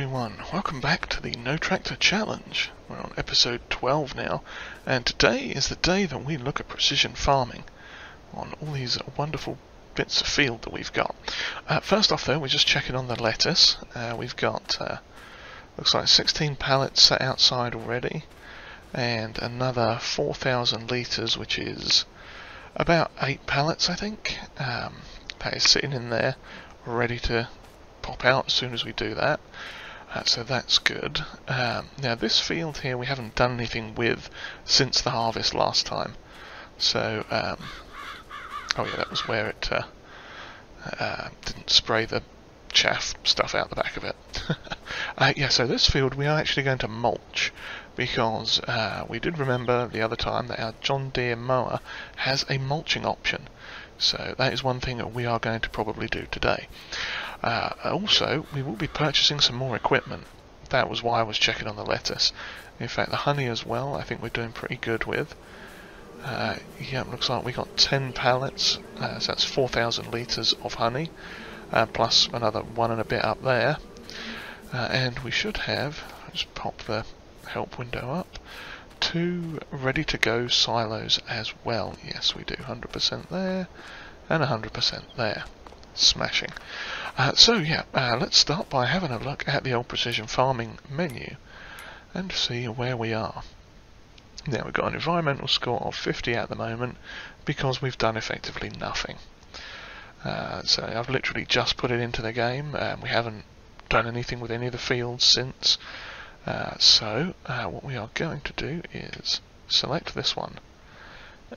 everyone, welcome back to the No Tractor Challenge. We're on episode 12 now, and today is the day that we look at precision farming on all these wonderful bits of field that we've got. Uh, first off though, we're just checking on the lettuce. Uh, we've got, uh, looks like 16 pallets set outside already, and another 4,000 litres, which is about 8 pallets I think, um, that is sitting in there, ready to pop out as soon as we do that. So that's good. Um, now this field here we haven't done anything with since the harvest last time. So, um, oh yeah, that was where it uh, uh, didn't spray the chaff stuff out the back of it. uh, yeah, so this field we are actually going to mulch because uh, we did remember the other time that our John Deere mower has a mulching option. So that is one thing that we are going to probably do today. Uh, also, we will be purchasing some more equipment. That was why I was checking on the lettuce. In fact, the honey as well, I think we're doing pretty good with. Uh, yeah, looks like we got 10 pallets, uh, so that's 4,000 litres of honey, uh, plus another one and a bit up there. Uh, and we should have, just pop the help window up, two ready to go silos as well. Yes, we do, 100% there, and 100% there. Smashing. Uh, so yeah, uh, let's start by having a look at the old precision farming menu and see where we are. Now we've got an environmental score of 50 at the moment because we've done effectively nothing. Uh, so I've literally just put it into the game. Um, we haven't done anything with any of the fields since. Uh, so uh, what we are going to do is select this one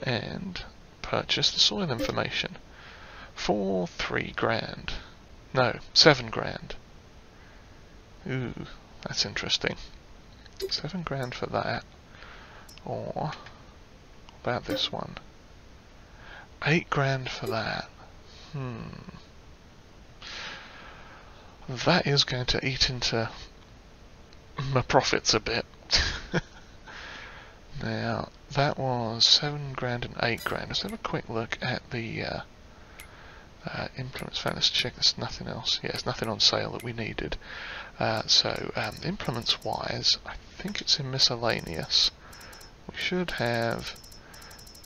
and purchase the soil information for three grand. No, seven grand. Ooh, that's interesting. Seven grand for that. Or, about this one? Eight grand for that. Hmm. That is going to eat into my profits a bit. now, that was seven grand and eight grand. Let's have a quick look at the uh, uh, implements found. Let's check there's nothing else. Yeah, there's nothing on sale that we needed. Uh, so, um, implements wise, I think it's in miscellaneous. We should have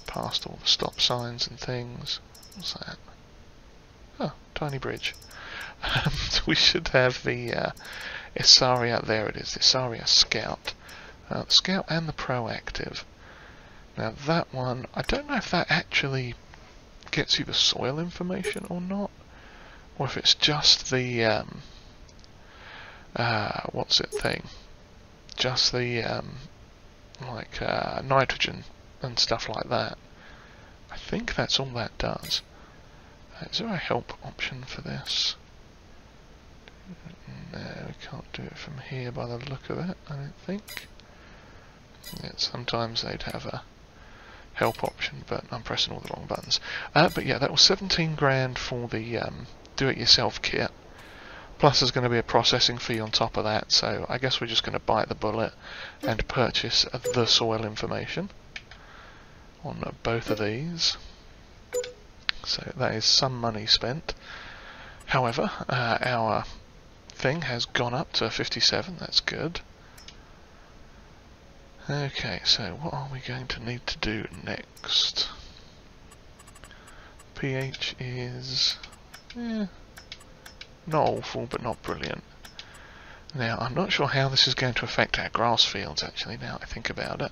passed all the stop signs and things. What's that? Oh, tiny bridge. Um, we should have the uh, Isaria, there it is, the Isaria Scout. Uh, Scout and the Proactive. Now that one, I don't know if that actually gets you the soil information or not, or if it's just the um, uh, what's it thing, just the um, like uh, nitrogen and stuff like that. I think that's all that does. Uh, is there a help option for this? We can't do it from here by the look of it, I don't think. Yeah, sometimes they'd have a help option, but I'm pressing all the wrong buttons. Uh, but yeah, that was 17 grand for the um, do-it-yourself kit. Plus there's going to be a processing fee on top of that, so I guess we're just going to bite the bullet and purchase the soil information on both of these. So that is some money spent. However, uh, our thing has gone up to 57, that's good. Okay, so what are we going to need to do next? pH is eh, not awful, but not brilliant. Now, I'm not sure how this is going to affect our grass fields, actually, now I think about it.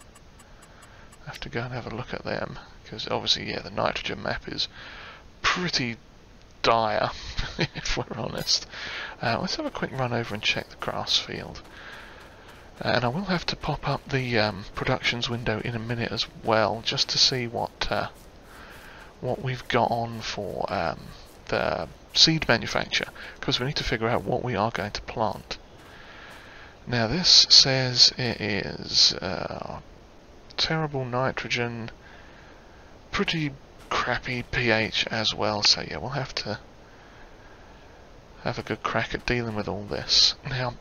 I have to go and have a look at them, because obviously, yeah, the nitrogen map is pretty dire, if we're honest. Uh, let's have a quick run over and check the grass field and I will have to pop up the um, productions window in a minute as well, just to see what uh, what we've got on for um, the seed manufacture, because we need to figure out what we are going to plant. Now this says it is uh, terrible nitrogen, pretty crappy pH as well, so yeah, we'll have to have a good crack at dealing with all this. Now,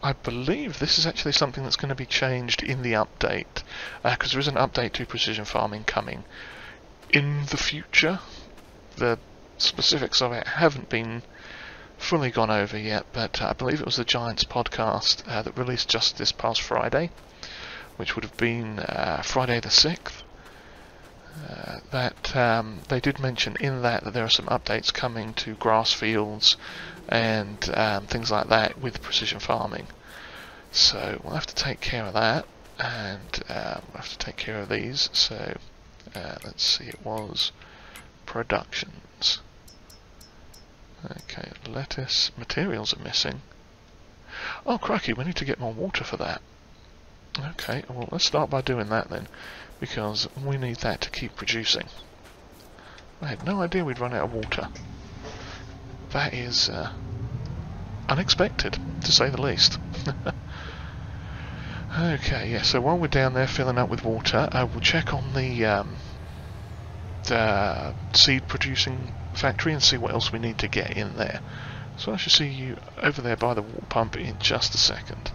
I believe this is actually something that's going to be changed in the update, because uh, there is an update to precision farming coming in the future. The specifics of it haven't been fully gone over yet, but uh, I believe it was the Giants podcast uh, that released just this past Friday, which would have been uh, Friday the 6th. That um, they did mention in that that there are some updates coming to grass fields and um, things like that with precision farming. So we'll have to take care of that, and um, we'll have to take care of these. So uh, let's see, it was productions. Okay, lettuce materials are missing. Oh, crikey, we need to get more water for that. Okay, well, let's start by doing that then, because we need that to keep producing. I had no idea we'd run out of water. That is uh, unexpected, to say the least. okay, yeah, so while we're down there filling up with water, I will check on the, um, the seed producing factory and see what else we need to get in there. So I should see you over there by the water pump in just a second.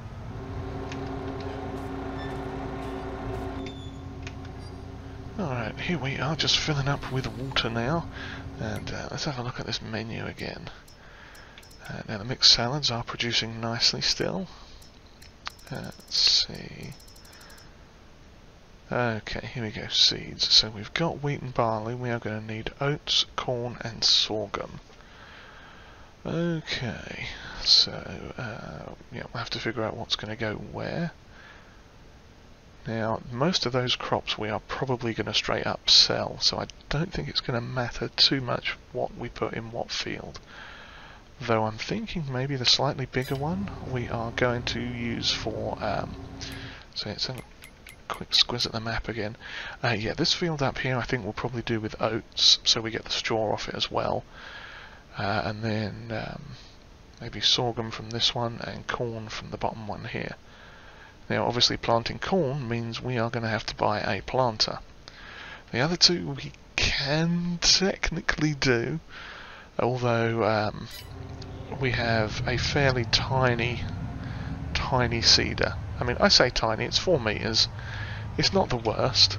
Alright, here we are, just filling up with water now. And uh, let's have a look at this menu again. Uh, now the mixed salads are producing nicely still. Uh, let's see. Okay, here we go, seeds. So we've got wheat and barley, we are going to need oats, corn and sorghum. Okay, so uh, yeah, we'll have to figure out what's going to go where. Now, most of those crops we are probably going to straight up sell, so I don't think it's going to matter too much what we put in what field. Though I'm thinking maybe the slightly bigger one we are going to use for, um, so it's a quick squiz at the map again. Uh, yeah, this field up here I think we'll probably do with oats, so we get the straw off it as well. Uh, and then um, maybe sorghum from this one and corn from the bottom one here. Now obviously planting corn means we are going to have to buy a planter. The other two we can technically do, although um, we have a fairly tiny, tiny seeder. I mean, I say tiny, it's 4 metres. It's not the worst.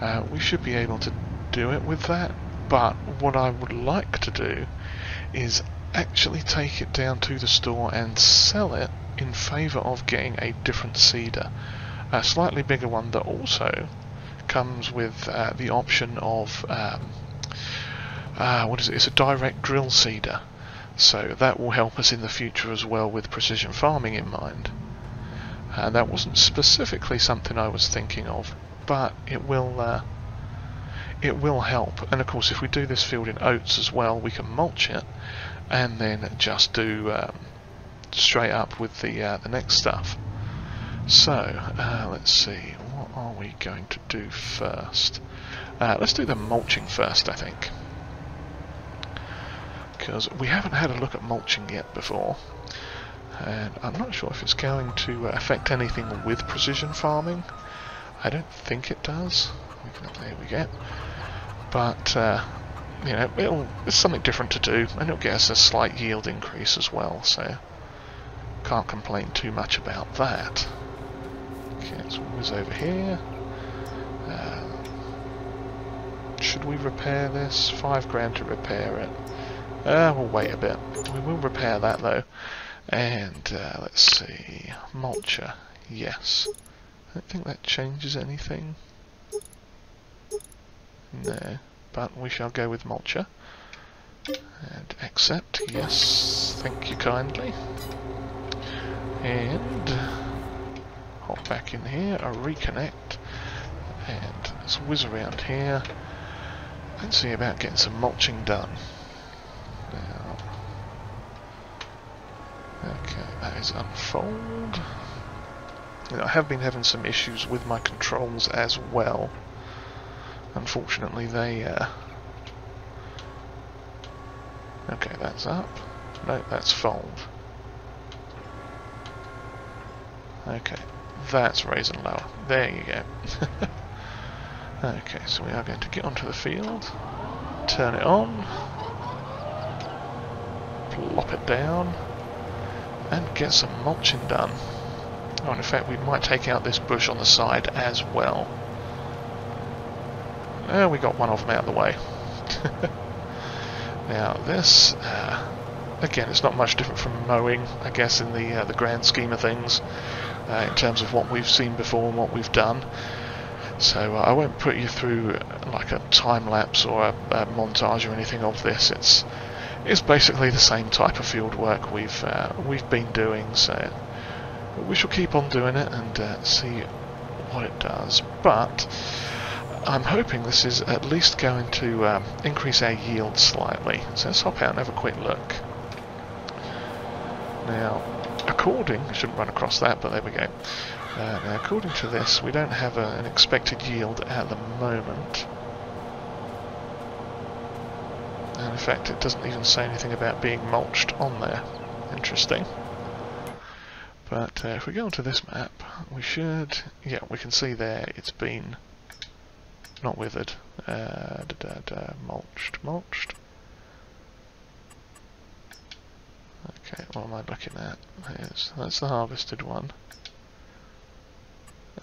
Uh, we should be able to do it with that, but what I would like to do is actually take it down to the store and sell it in favour of getting a different seeder. A slightly bigger one that also comes with uh, the option of um, uh, what is it? It's a direct drill seeder, so that will help us in the future as well with precision farming in mind. Uh, that wasn't specifically something I was thinking of, but it will uh, it will help. And of course, if we do this field in oats as well, we can mulch it and then just do um, straight up with the uh, the next stuff. So uh, let's see, what are we going to do first? Uh, let's do the mulching first, I think, because we haven't had a look at mulching yet before, and I'm not sure if it's going to affect anything with precision farming. I don't think it does. There we go. But uh, you know, it's something different to do, and it'll get us a slight yield increase as well. So. Can't complain too much about that. Okay, let's whiz over here. Uh, should we repair this? Five grand to repair it. Uh, we'll wait a bit. We will repair that though. And uh, let's see, mulcher, yes. I don't think that changes anything. No, but we shall go with mulcher. And accept, yes, thank you kindly. And hop back in here, I reconnect, and let's whiz around here and see about getting some mulching done. Now, okay, that is unfold. You know, I have been having some issues with my controls as well. Unfortunately, they. Uh... Okay, that's up. No, that's fold. Okay, that's raising lower. There you go. okay, so we are going to get onto the field, turn it on, plop it down, and get some mulching done. Oh, in fact, we might take out this bush on the side as well. We got one of them out of the way. now, this uh, again, it's not much different from mowing, I guess, in the uh, the grand scheme of things, uh, in terms of what we've seen before and what we've done. So uh, I won't put you through like a time lapse or a, a, montage or anything of this. It's it's basically the same type of field work we've uh, we've been doing. So we shall keep on doing it and uh, see what it does. But I'm hoping this is at least going to um, increase our yield slightly. So let's hop out and have a quick look. Now, according, I shouldn't run across that, but there we go. Uh, now, according to this, we don't have a, an expected yield at the moment. And in fact, it doesn't even say anything about being mulched on there. Interesting. But uh, if we go onto this map, we should, yeah, we can see there it's been not withered, uh, da, da, da, mulched, mulched. Okay, what am I looking at? Here's, that's the harvested one.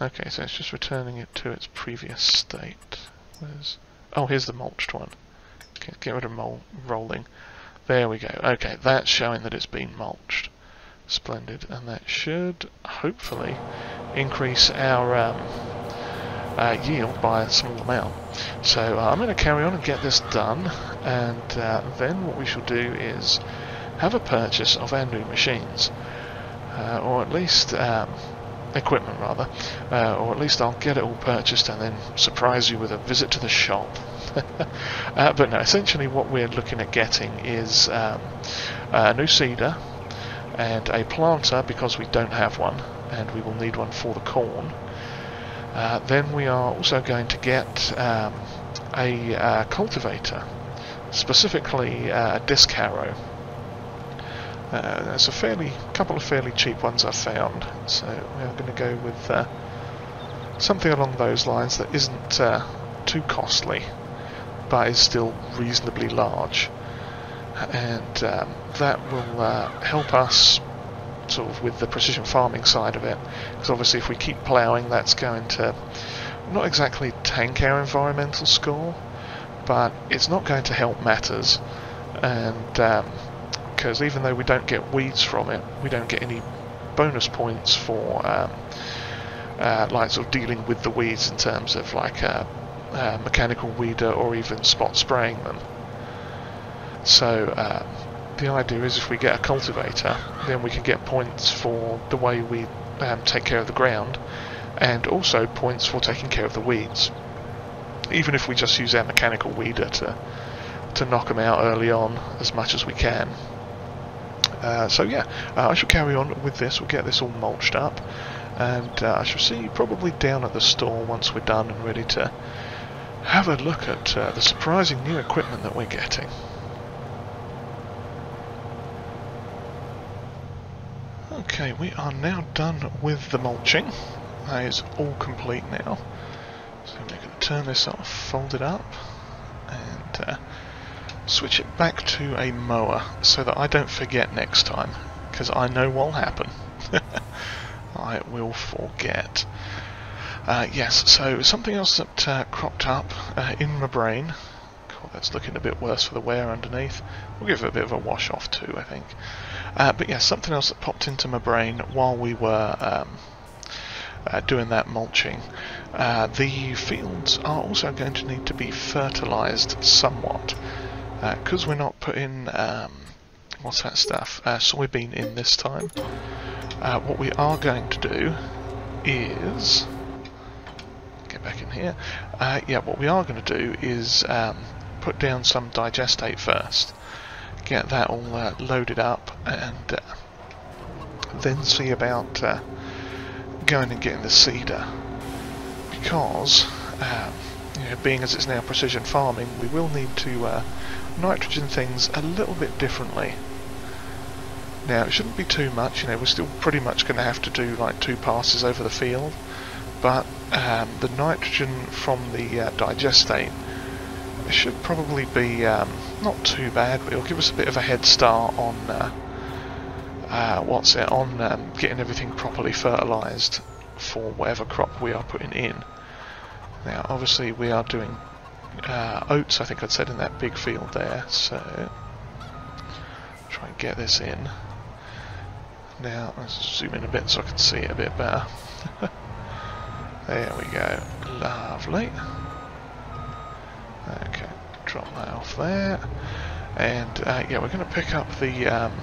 Okay, so it's just returning it to its previous state. Where's, oh, here's the mulched one. Okay, get rid of mol rolling. There we go. Okay, that's showing that it's been mulched. Splendid, and that should hopefully increase our um, uh, yield by a small amount. So uh, I'm going to carry on and get this done, and uh, then what we shall do is have a purchase of our new machines, uh, or at least um, equipment rather, uh, or at least I'll get it all purchased and then surprise you with a visit to the shop. Uh, but no, essentially what we're looking at getting is um, a new seeder, and a planter because we don't have one and we will need one for the corn. Uh, then we are also going to get um, a uh, cultivator, specifically uh, a disc harrow. Uh, there's a fairly couple of fairly cheap ones I've found, so we are going to go with uh, something along those lines that isn't uh, too costly, but is still reasonably large. And um, that will uh, help us sort of with the precision farming side of it. Because obviously if we keep ploughing that's going to not exactly tank our environmental score but it's not going to help matters. And because even though we don't get weeds from it we don't get any bonus points for um, uh, like sort of dealing with the weeds in terms of like a, a mechanical weeder or even spot spraying them so um, the idea is if we get a cultivator, then we can get points for the way we um, take care of the ground, and also points for taking care of the weeds. Even if we just use our mechanical weeder to to knock them out early on as much as we can. Uh, so yeah, uh, I shall carry on with this. We'll get this all mulched up, and uh, I shall see you probably down at the store once we're done and ready to have a look at uh, the surprising new equipment that we're getting. Okay, we are now done with the mulching. That is all complete now. So I'm going to turn this off, fold it up, switch it back to a mower so that I don't forget next time, because I know what'll happen. I will forget. Uh, yes, so something else that uh, cropped up uh, in my brain. God, that's looking a bit worse for the wear underneath. We'll give it a bit of a wash off too, I think. Uh, but yeah, something else that popped into my brain while we were um, uh, doing that mulching. Uh, the fields are also going to need to be fertilised somewhat because uh, we're not putting um, what's that stuff uh, soybean in this time. Uh, what we are going to do is get back in here. yeah, what we are going to do is um, put down some digestate first get that all uh, loaded up and uh, then see about uh, going and getting the seeder because um, you know, being as it's now precision farming we will need to uh, nitrogen things a little bit differently now it shouldn't be too much you know we're still pretty much going to have to do like two passes over the field but um, the nitrogen from the uh, digestate should probably be um, not too bad, but it'll give us a bit of a head start on uh, uh, what's it on um, getting everything properly fertilised for whatever crop we are putting in. Now, obviously, we are doing uh, oats. I think I'd said in that big field there. So, try and get this in. Now, let's zoom in a bit so I can see it a bit better. there we go. Lovely. Okay, drop that off there. And uh, yeah, we're going to pick up the... Um,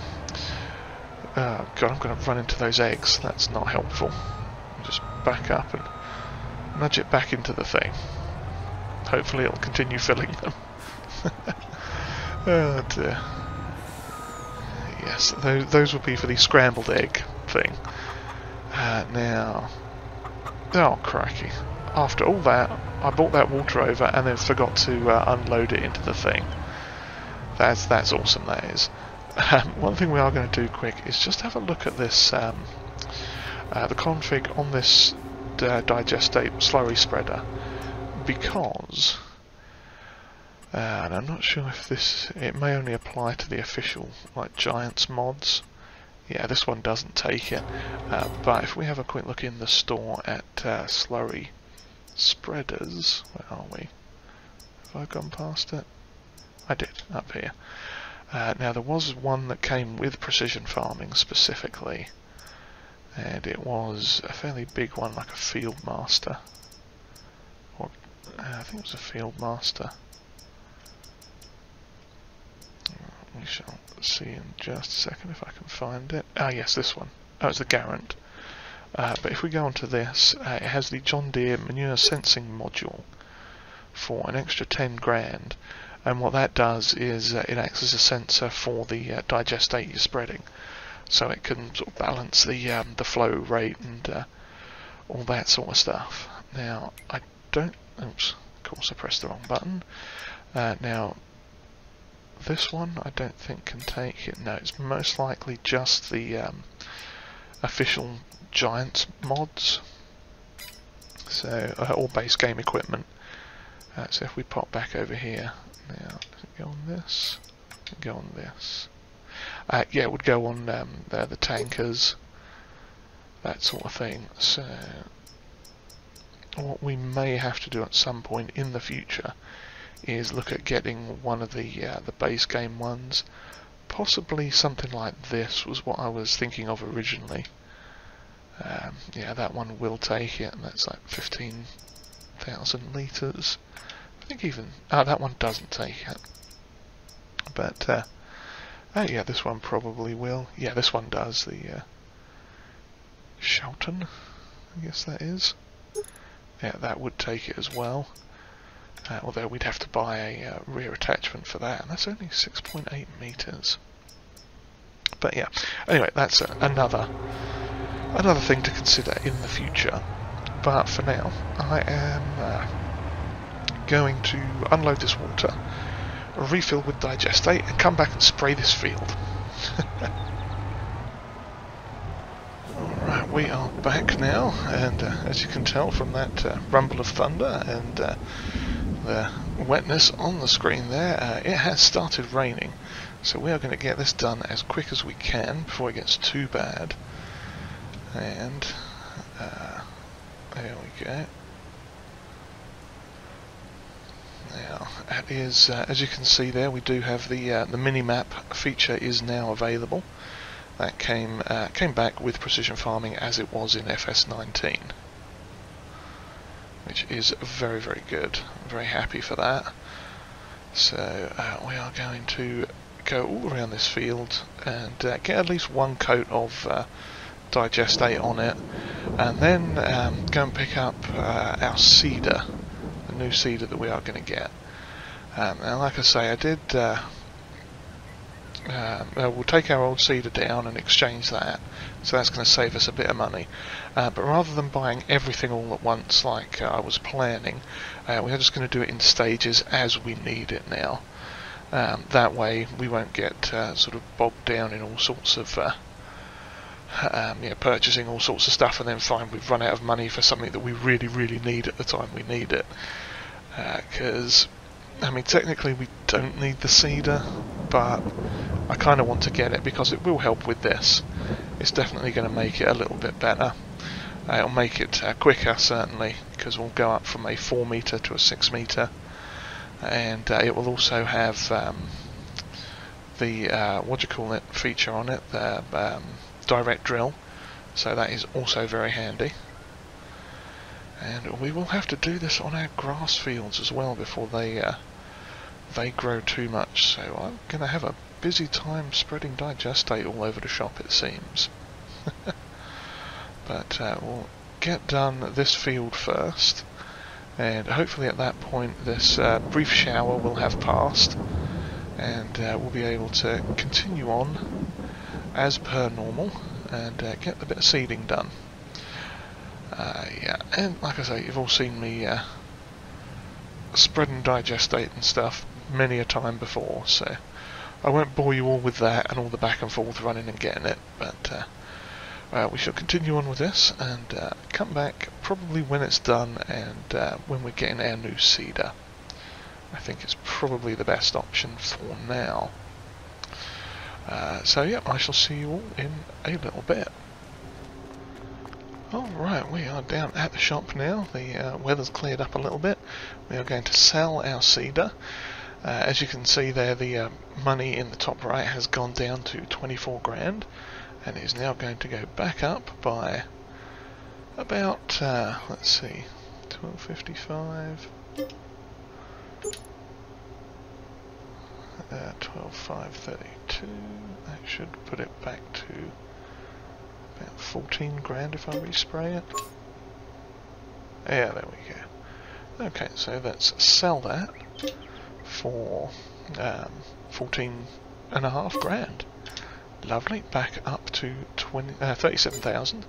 oh god, I'm going to run into those eggs. That's not helpful. Just back up and nudge it back into the thing. Hopefully it'll continue filling them. oh dear. Yes, those, those will be for the scrambled egg thing. Uh, now, oh crikey. After all that, I brought that water over and then forgot to uh, unload it into the thing. That's that's awesome, that is. Um, one thing we are going to do quick is just have a look at this, um, uh, the config on this uh, digestate slurry spreader, because, uh, and I'm not sure if this, it may only apply to the official, like, Giants mods. Yeah, this one doesn't take it, uh, but if we have a quick look in the store at uh, slurry spreaders, where are we? Have I gone past it? I did, up here. Uh, now there was one that came with precision farming specifically, and it was a fairly big one, like a field master. Or uh, I think it was a field master. We shall see in just a second if I can find it. Ah yes, this one. Oh, it's the Garant. Uh, but if we go onto this, uh, it has the John Deere manure sensing module for an extra 10 grand and what that does is uh, it acts as a sensor for the uh, digestate you're spreading so it can sort of balance the um, the flow rate and uh, all that sort of stuff now I don't oops of course I pressed the wrong button uh, now this one I don't think can take it no it's most likely just the um, official Giants mods so uh, all base game equipment uh, so if we pop back over here now, go on this? Go on this. Uh, yeah, it would go on um, the, the tankers, that sort of thing. So, what we may have to do at some point in the future is look at getting one of the uh, the base game ones. Possibly something like this was what I was thinking of originally. Um, yeah, that one will take it, and that's like 15,000 litres I think even... Oh, that one doesn't take it. But, uh, oh yeah, this one probably will. Yeah, this one does. The, uh, Shelton, I guess that is. Yeah, that would take it as well. Uh, although we'd have to buy a uh, rear attachment for that, and that's only 6.8 meters. But yeah, anyway, that's uh, another another thing to consider in the future. But for now, I am uh, going to unload this water, refill with digestate, and come back and spray this field. Alright, we are back now, and uh, as you can tell from that uh, rumble of thunder and uh, the wetness on the screen there, uh, it has started raining. So we are going to get this done as quick as we can before it gets too bad. And uh, there we go. Now, that is, uh, as you can see there, we do have the uh, the mini-map feature is now available. That came uh, came back with Precision Farming as it was in FS19, which is very very good. I'm very happy for that. So uh, we are going to go all around this field and uh, get at least one coat of uh, digestate on it, and then um, go and pick up our seeder, the new seeder that we are going to get. Um, and like I say, I did. Uh, uh, we'll take our old seeder down and exchange that, so that's going to save us a bit of money. Uh, but rather than buying everything all at once like uh, I was planning, uh, we're just going to do it in stages as we need it now. Um, that way we won't get uh, sort of bogged down in all sorts of um, you know, purchasing all sorts of stuff and then find we've run out of money for something that we really, really need at the time we need it because I mean technically we don't need the seeder but I kind of want to get it because it will help with this it's definitely going to make it a little bit better uh, it'll make it uh, quicker certainly because we'll go up from a 4 meter to a 6 meter and uh, it will also have um, the uh, what do you call it feature on it, the um, direct drill. So that is also very handy. And we will have to do this on our grass fields as well before they uh, they grow too much. So I'm going to have a busy time spreading digestate all over the shop it seems. but uh, we'll get done this field first and hopefully at that point this uh, brief shower will have passed and uh, we'll be able to continue on as per normal and uh, get the bit of seeding done. Uh, yeah, and like I say, you've all seen me uh, spread and digestate and stuff many a time before, so I won't bore you all with that and all the back and forth running and getting it, but uh, uh, we shall continue on with this and uh, come back probably when it's done and uh, when we're getting our new seeder. I think it's probably the best option for now. Uh, so yeah, I shall see you all in a little bit. Alright, we are down at the shop now. The uh, weather's cleared up a little bit. We are going to sell our seeder. Uh, as you can see there, the uh, money in the top right has gone down to 24 grand and is now going to go back up by about, uh, let's see, 1255. Uh, 12,532. That should put it back to about 14 grand if I respray it. Yeah, there we go. Okay, so let's sell that for um, 14 and a half grand. Lovely, back up to 20, uh, 37,000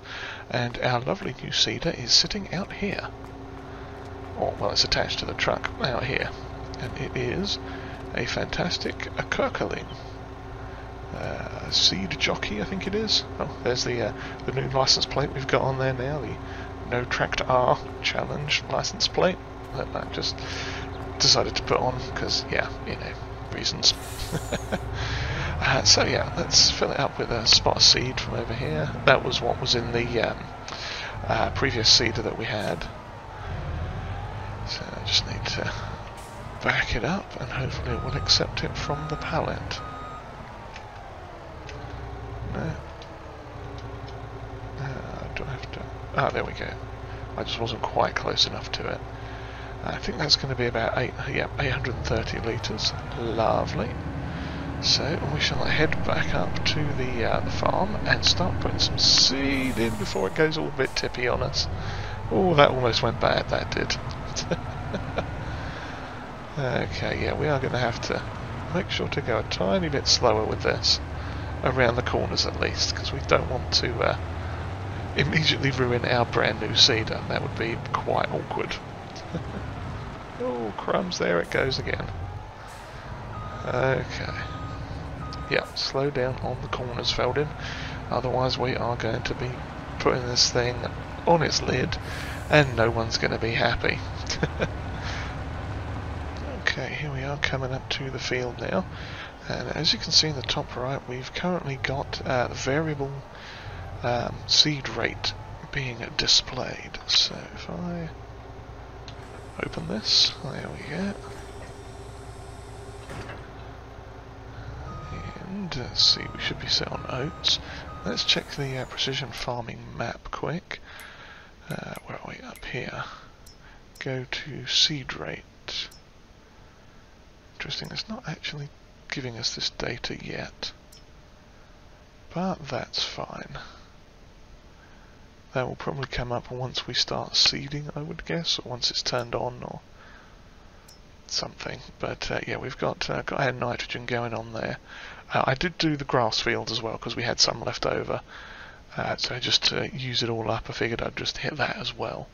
and our lovely new seeder is sitting out here. Or, well, it's attached to the truck out here. And it is a fantastic Köckerling. Uh, seed jockey, I think it is. Oh, there's the uh, the new license plate we've got on there now, the No Tractor R Challenge license plate that I just decided to put on because, yeah, you know, reasons. uh, so yeah, let's fill it up with a spot of seed from over here. That was what was in the um, uh, previous seeder that we had. So I just need to back it up and hopefully it will accept it from the pallet. No. Uh, do I have to... Ah, there we go. I just wasn't quite close enough to it. I think that's going to be about eight, yeah, 830 litres. Lovely. So we shall head back up to the, uh, the farm and start putting some seed in before it goes all a bit tippy on us. Oh, that almost went bad, that did. Okay, yeah, we are going to have to make sure to go a tiny bit slower with this. Around the corners at least, because we don't want to uh, immediately ruin our brand new seeder. That would be quite awkward. oh, crumbs, there it goes again. Okay. Yeah, slow down on the corners, Feldynn. Otherwise we are going to be putting this thing on its lid and no one's going to be happy. Okay, here we are coming up to the field now. And as you can see in the top right, we've currently got uh, variable um, seed rate being displayed. So if I open this, there we go. And let's uh, see, we should be set on oats. Let's check the uh, precision farming map quick. Uh, where are we? Up here. Go to seed rate interesting. It's not actually giving us this data yet. But that's fine. That will probably come up once we start seeding, I would guess, or once it's turned on, or something. But uh, yeah, we've got uh, got our nitrogen going on there. Uh, I did do the grass field as well because we had some left over. Uh, so just to use it all up, I figured I'd just hit that as well.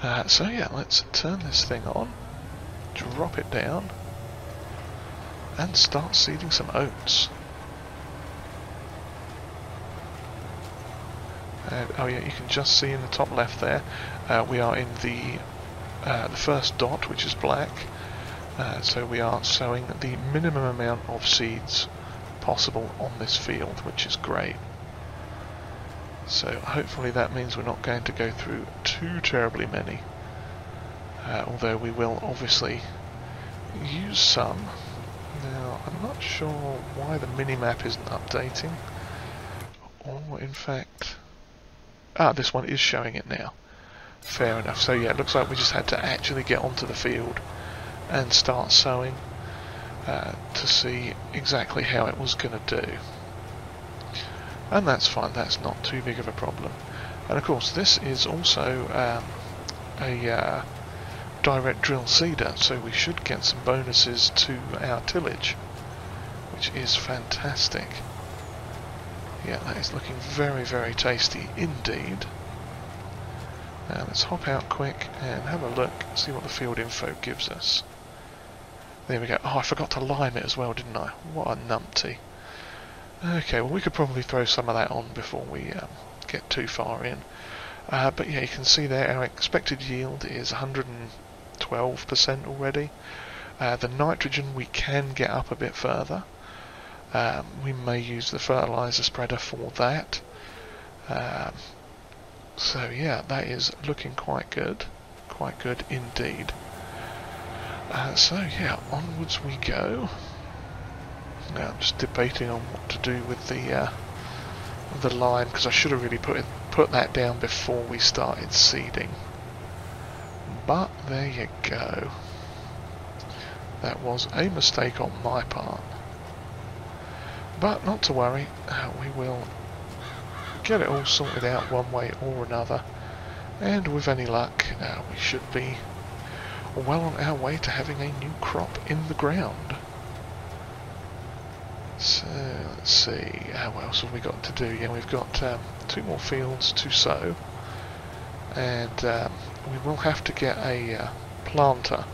Uh, so yeah, let's turn this thing on, drop it down, and start seeding some oats. And, oh yeah, you can just see in the top left there, uh, we are in the uh, the first dot, which is black. Uh, so we are sowing the minimum amount of seeds possible on this field, which is great. So hopefully that means we're not going to go through too terribly many. Uh, although we will obviously use some Now, I'm not sure why the mini-map isn't updating. Or, in fact... Ah, this one is showing it now. Fair enough. So yeah, it looks like we just had to actually get onto the field and start sowing uh, to see exactly how it was going to do. And that's fine, that's not too big of a problem. And of course this is also um, a uh, direct drill seeder, so we should get some bonuses to our tillage, which is fantastic. Yeah, that is looking very, very tasty indeed. Now let's hop out quick and have a look, see what the field info gives us. There we go. Oh, I forgot to lime it as well, didn't I? What a numpty. Okay, well we could probably throw some of that on before we um, get too far in. Uh, but yeah, you can see there our expected yield is 112% already. Uh, the nitrogen we can get up a bit further. Um, we may use the fertilizer spreader for that. Um, so yeah, that is looking quite good. Quite good indeed. Uh, so yeah, onwards we go. Now I'm just debating on what to do with the uh, the line because I should have really put it, put that down before we started seeding. But there you go. That was a mistake on my part. But not to worry, uh, we will get it all sorted out one way or another. And with any luck, uh, we should be well on our way to having a new crop in the ground. So, let's see, uh, what else have we got to do? Yeah, we've got um, two more fields to sow. And um, we will have to get a uh, planter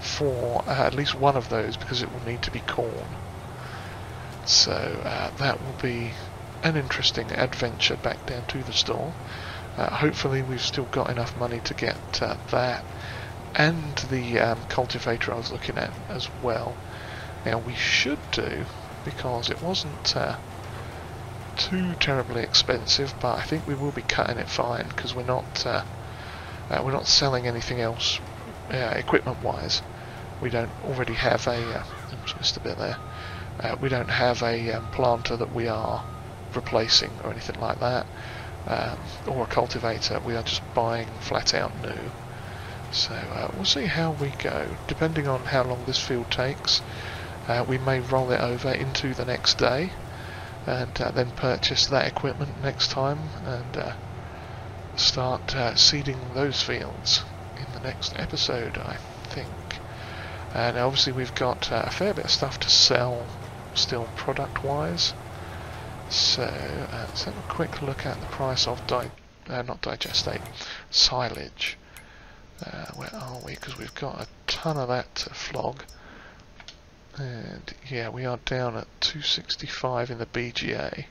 for uh, at least one of those because it will need to be corn. So uh, that will be an interesting adventure back down to the store. Uh, hopefully we've still got enough money to get uh, that and the um, cultivator I was looking at as well. Now we should do, because it wasn't uh, too terribly expensive, but I think we will be cutting it fine because we're not uh, uh, we're not selling anything else uh, equipment-wise. We don't already have a just a bit there. We don't have a um, planter that we are replacing or anything like that, um, or a cultivator. We are just buying flat out new. So uh, we'll see how we go. Depending on how long this field takes, uh, we may roll it over into the next day and uh, then purchase that equipment next time and uh, start uh, seeding those fields in the next episode, I think. And obviously we've got uh, a fair bit of stuff to sell still product-wise. So uh, let's have a quick look at the price of di uh, not digestate, silage. Uh, where are we? Because we've got a ton of that to flog. And yeah, we are down at 265 in the BGA.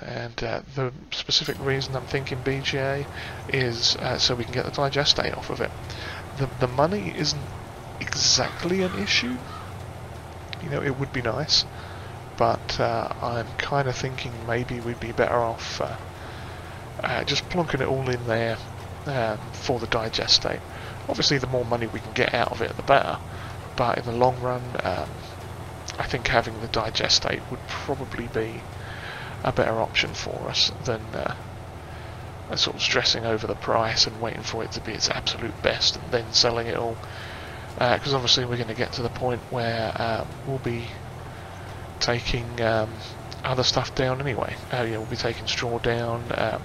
And uh, the specific reason I'm thinking BGA is uh, so we can get the digestate off of it. The, the money isn't exactly an issue. You know, it would be nice but uh, I'm kind of thinking maybe we'd be better off uh, uh, just plonking it all in there um, for the digestate. Obviously, the more money we can get out of it, the better. But in the long run, um, I think having the digestate would probably be a better option for us than uh, sort of stressing over the price and waiting for it to be its absolute best and then selling it all. Because uh, obviously we're going to get to the point where um, we'll be taking um, other stuff down anyway. Uh, yeah, we'll be taking straw down, um,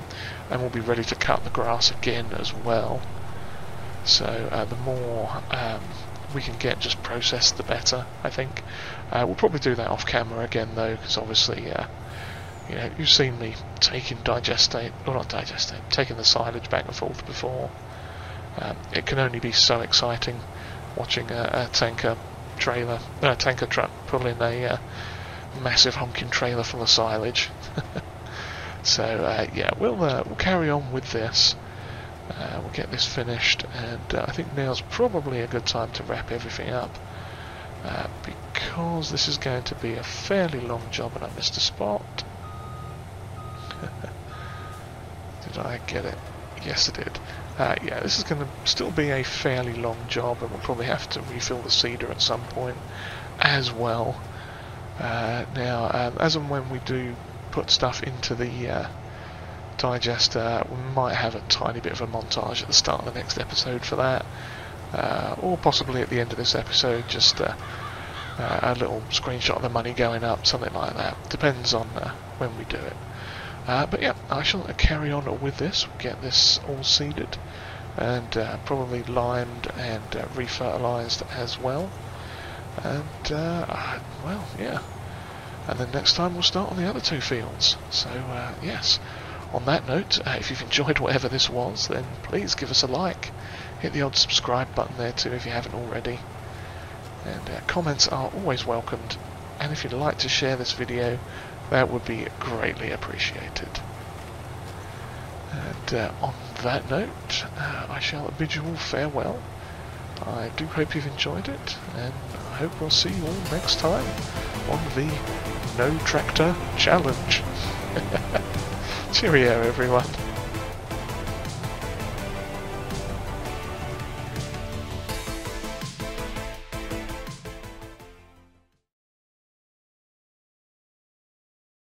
and we'll be ready to cut the grass again as well. So uh, the more um, we can get just processed, the better, I think. Uh, we'll probably do that off camera again though, because obviously, uh, you know, you've seen me taking digestate, or not digestate, taking the silage back and forth before. Um, it can only be so exciting watching a, a tanker trailer, a tanker truck pull in a uh, massive honking trailer full of silage. so uh, yeah, we'll uh, we'll carry on with this. Uh, we'll get this finished, and uh, I think now's probably a good time to wrap everything up. Because this is going to be a fairly long job and I missed a spot. did I get it? Yes I did. Uh, yeah, this is going to still be a fairly long job, and we'll probably have to refill the seeder at some point as well. Uh, now, um, as and when we do put stuff into the uh, digester, we might have a tiny bit of a montage at the start of the next episode for that, uh, or possibly at the end of this episode, just uh, uh, a little screenshot of the money going up, something like that. Depends on when we do it. Uh, but yeah, I shall carry on with this, get this all seeded and uh, probably limed and uh, refertilized as well. And, uh, well, yeah. And then next time we'll start on the other two fields. So, uh, yes. On that note, uh, if you've enjoyed whatever this was, then please give us a like. Hit the odd subscribe button there too if you haven't already. And uh, comments are always welcomed. And if you'd like to share this video, that would be greatly appreciated. And uh, on that note, uh, I shall bid you all farewell. I do hope you've enjoyed it, and I hope we'll see you all next time on the No Tractor Challenge. Cheerio, everyone.